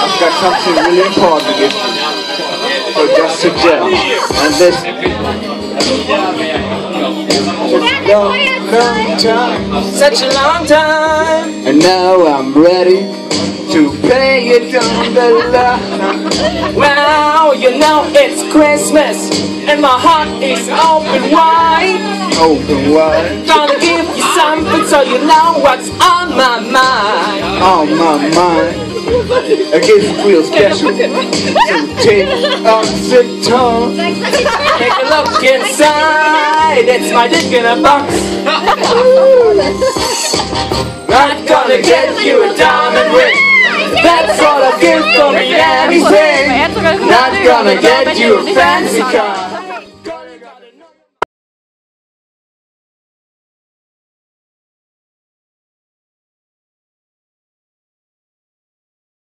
I've got something really important to give you. So just sit down and listen. It's a long, long time. Such a long time. And now I'm ready to pay it on the line. Wow, you know it's Christmas and my heart is open wide. Open wide. Gonna give you something so you know what's on my mind. on my mind. I guess it feels special take off the tongue. Take a look inside. It's my dick in a box. Not gonna get you a diamond ring. That's all I give for me anything. Not gonna get you a fancy car.